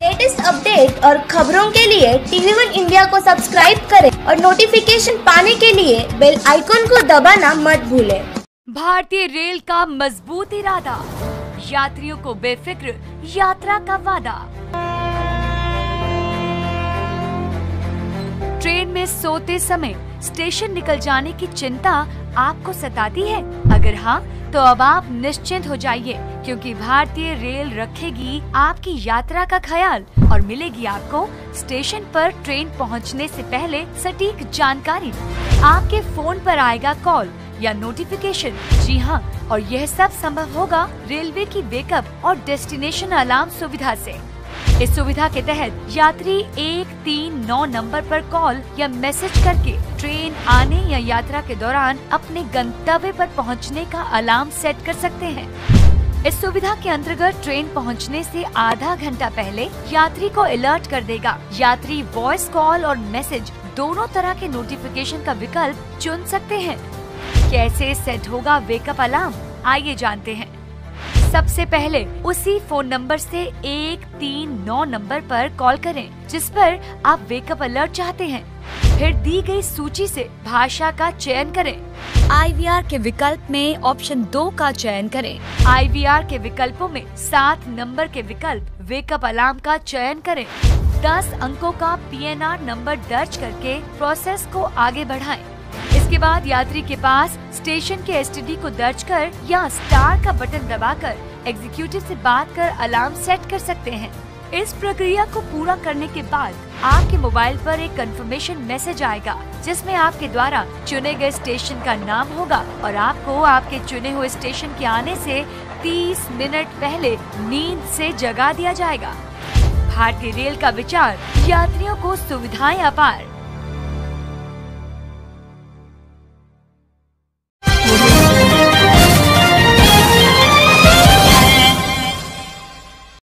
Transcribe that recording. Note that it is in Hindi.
लेटेस्ट अपडेट और खबरों के लिए टीवी वन इंडिया को सब्सक्राइब करें और नोटिफिकेशन पाने के लिए बेल आइकॉन को दबाना मत भूलें। भारतीय रेल का मज़बूत इरादा यात्रियों को बेफिक्र यात्रा का वादा सोते समय स्टेशन निकल जाने की चिंता आपको सताती है। अगर हाँ तो अब आप निश्चिंत हो जाइए, क्योंकि भारतीय रेल रखेगी आपकी यात्रा का ख्याल और मिलेगी आपको स्टेशन पर ट्रेन पहुँचने से पहले सटीक जानकारी। आपके फ़ोन पर आएगा कॉल या नोटिफिकेशन। जी हाँ और यह सब संभव होगा रेलवे की वेकअप और डेस्टिनेशन अलार्म सुविधा से। इस सुविधा के तहत यात्री एक तीन नौ नंबर पर कॉल या मैसेज करके ट्रेन आने या यात्रा के दौरान अपने गंतव्य पर पहुँचने का अलार्म सेट कर सकते हैं। इस सुविधा के अंतर्गत ट्रेन पहुँचने से आधा घंटा पहले यात्री को अलर्ट कर देगा। यात्री वॉइस कॉल और मैसेज दोनों तरह के नोटिफिकेशन का विकल्प चुन सकते हैं। कैसे सेट होगा वेकअप अलार्म? आइए जानते हैं। सबसे पहले उसी फ़ोन नंबर से एक, तीन, नौ नंबर पर कॉल करें, जिस पर आप वेकअप अलर्ट चाहते हैं। फिर दी गई सूची से भाषा का चयन करें। आईवीआर के विकल्प में ऑप्शन दो का चयन करें। आईवीआर के विकल्पों में सात नंबर के विकल्प वेकअप अलार्म का चयन करें। दस अंकों का पीएनआर नंबर दर्ज करके प्रोसेस को आगे बढ़ाएँ। इसके बाद यात्री के पास स्टेशन के एसटीडी को दर्ज कर या स्टार का बटन दबाकर एग्जीक्यूटिव से बात कर अलार्म सेट कर सकते हैं। इस प्रक्रिया को पूरा करने के बाद आपके मोबाइल पर एक कंफर्मेशन मैसेज आएगा, जिसमें आपके द्वारा चुने गए स्टेशन का नाम होगा और आपको आपके चुने हुए स्टेशन के आने से 30 मिनट पहले नींद से जगा दिया जाएगा। भारतीय रेल का विचार यात्रियों को सुविधाएँ अपार।